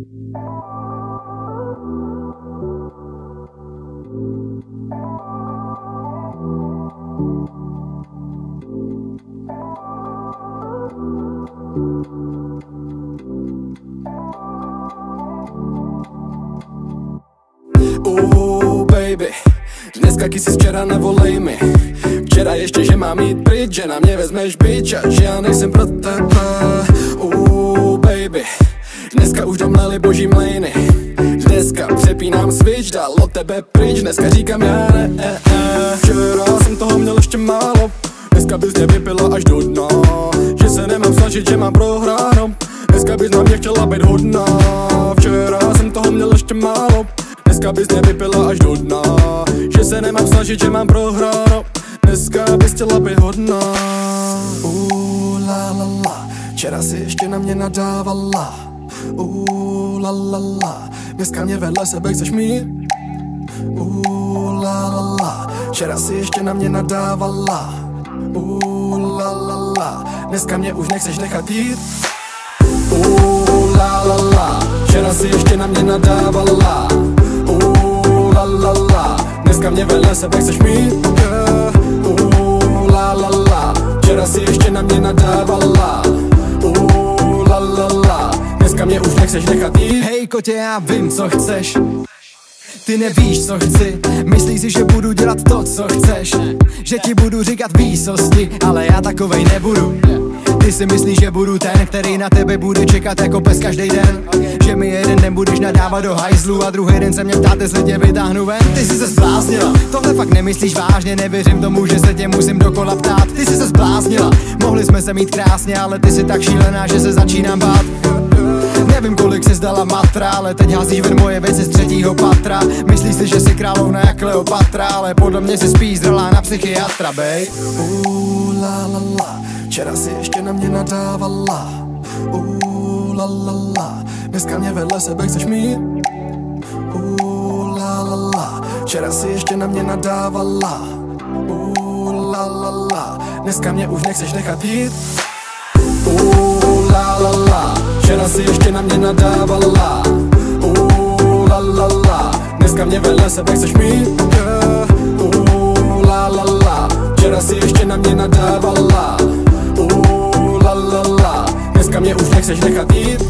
Baby Dneska kysis, včera nevolej mi. Včera ještě, že mám jít pryč, že na mě vezmeš bič a že já nejsem pro tebe. Boží mlejny. Dneska přepínám switch, dal od tebe pryč. Dneska říkám já ne, eh, eh. Včera jsem toho měl ještě málo. Dneska bys mě vypila až do dna. Že se nemám snažit, že mám prohráno. Dneska bys na mě chtěla být hodná. Včera jsem toho měl ještě málo. Dneska bys mě vypila až do dna. Že se nemám snažit, že mám prohráno. Dneska bys chtěla být hodná. Uh, la la la. Včera si ještě na mě nadávala uh, la la la. Dneska mě vedle sebe chceš mít? Uh, la la la. Včera si ještě na mě nadávala. Uh, la la la. Dneska mě už nechceš nechat jít. Uh, la la la. Včera si ještě na mě nadávala. Uh, la la la. Dneska mě vedle sebe chceš mít? Yeah. la la la. Včera si ještě na mě nadávala Nechceš nechat jít? Hej kotě, já vím, co chceš. Ty nevíš, co chci. Myslíš si, že budu dělat to, co chceš? Že ti budu říkat výsosti Ale já takovej nebudu. Ty si myslíš, že budu ten, který na tebe bude čekat jako pes každý den? Že mi jeden den budeš nadávat do hajzlu A druhý den se mě ptáte, jestli tě vytáhnu ven? Ty jsi se zbláznila, tohle fakt nemyslíš vážně Nevěřím tomu, že se tě musím dokola ptát. Ty jsi se zbláznila, mohli jsme se mít krásně Ale ty jsi tak šílená, že se začínám bát Nevím kolik si zdala matra, ale teď házíš ven moje věci z třetího patra. Myslíš si, že jsi královna jak Kleopatra, ale podle mě si spíš zralá na psychiatra, bej. Uh, la la la, včera si ještě na mě nadávala. Uh, la la la, dneska mě vedle sebe chceš mít. Uh, la la la, včera si ještě na mě nadávala. Uh, la la la, dneska mě už nechceš nechat jít včera si ještě na mě nadávala. Uh, la la la, dneska mě vedle sebe chceš mít. Uh, la la la, včera si ještě na mě nadávala. Uh, la la la, dneska mě už nechceš nechat jít.